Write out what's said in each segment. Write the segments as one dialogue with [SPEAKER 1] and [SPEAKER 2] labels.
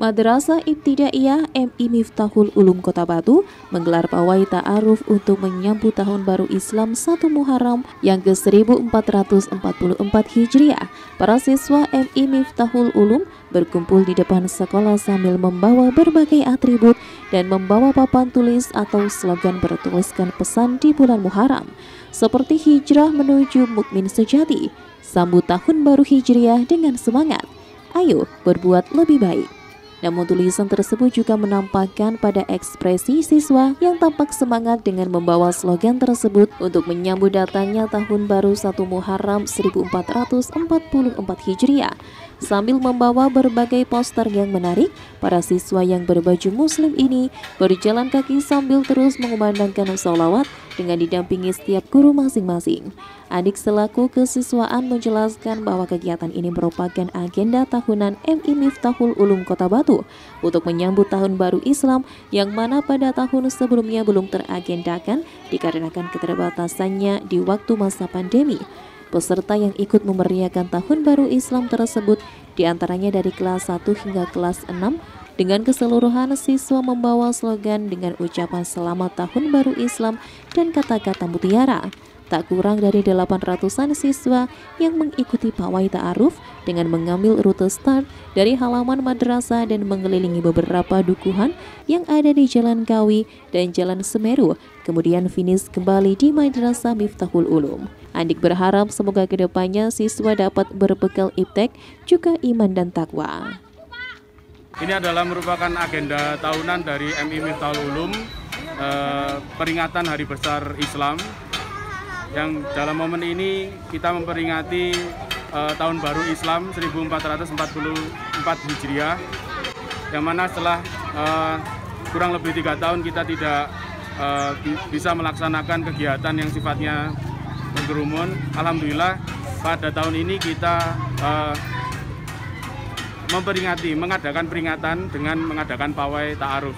[SPEAKER 1] Madrasah Ibtidaiyah MI Miftahul Ulum Kota Batu menggelar pawai ta'aruf untuk menyambut tahun baru Islam 1 Muharram yang ke-1444 Hijriah. Para siswa MI Miftahul Ulum berkumpul di depan sekolah sambil membawa berbagai atribut dan membawa papan tulis atau slogan bertuliskan pesan di bulan Muharram seperti hijrah menuju mukmin sejati, sambut tahun baru Hijriah dengan semangat. Ayo berbuat lebih baik. Namun tulisan tersebut juga menampakkan pada ekspresi siswa yang tampak semangat dengan membawa slogan tersebut untuk menyambut datangnya tahun baru 1 Muharram 1444 Hijriah. Sambil membawa berbagai poster yang menarik, para siswa yang berbaju muslim ini berjalan kaki sambil terus mengumandangkan salawat dengan didampingi setiap guru masing-masing. Adik selaku kesiswaan menjelaskan bahwa kegiatan ini merupakan agenda tahunan MI Miftahul Ulum Kota Batu untuk menyambut tahun baru Islam yang mana pada tahun sebelumnya belum teragendakan dikarenakan keterbatasannya di waktu masa pandemi. Peserta yang ikut memeriahkan Tahun Baru Islam tersebut di antaranya dari kelas 1 hingga kelas 6 dengan keseluruhan siswa membawa slogan dengan ucapan selamat Tahun Baru Islam dan kata-kata mutiara. Tak kurang dari 800-an siswa yang mengikuti pawai ta'aruf dengan mengambil rute start dari halaman madrasah dan mengelilingi beberapa dukuhan yang ada di Jalan Kawi dan Jalan Semeru, kemudian finish kembali di Madrasah Miftahul Ulum. Andik berharap semoga ke depannya siswa dapat berbekal iptek juga iman dan takwa.
[SPEAKER 2] Ini adalah merupakan agenda tahunan dari MI Miftahul Ulum, eh, peringatan Hari Besar Islam yang dalam momen ini kita memperingati uh, tahun baru Islam 1444 Hijriah yang mana setelah uh, kurang lebih tiga tahun kita tidak uh, bisa melaksanakan kegiatan yang sifatnya berkerumun Alhamdulillah pada tahun ini kita uh, memperingati, mengadakan peringatan dengan mengadakan pawai ta'aruf.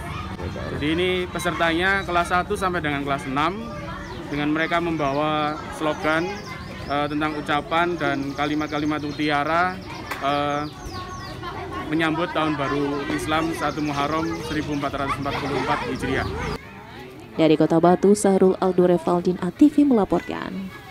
[SPEAKER 2] Jadi ini pesertanya kelas 1 sampai dengan kelas 6 dengan mereka membawa slogan uh, tentang ucapan dan kalimat-kalimat mutiara uh, menyambut tahun baru Islam 1 Muharram 1444 Hijriah.
[SPEAKER 1] Dari Kota Batu, Sahrul Aldo Revaldin ATV melaporkan.